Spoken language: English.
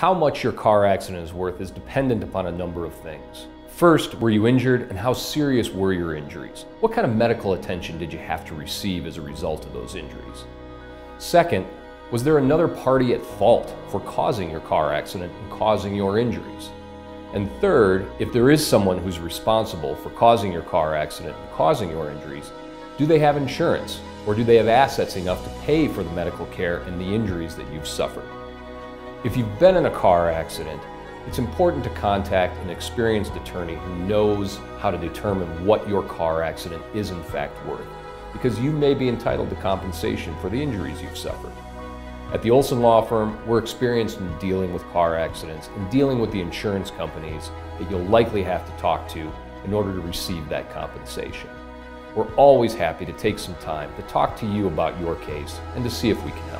How much your car accident is worth is dependent upon a number of things. First, were you injured and how serious were your injuries? What kind of medical attention did you have to receive as a result of those injuries? Second, was there another party at fault for causing your car accident and causing your injuries? And third, if there is someone who's responsible for causing your car accident and causing your injuries, do they have insurance or do they have assets enough to pay for the medical care and the injuries that you've suffered? If you've been in a car accident, it's important to contact an experienced attorney who knows how to determine what your car accident is in fact worth, because you may be entitled to compensation for the injuries you've suffered. At the Olson Law Firm, we're experienced in dealing with car accidents and dealing with the insurance companies that you'll likely have to talk to in order to receive that compensation. We're always happy to take some time to talk to you about your case and to see if we can help.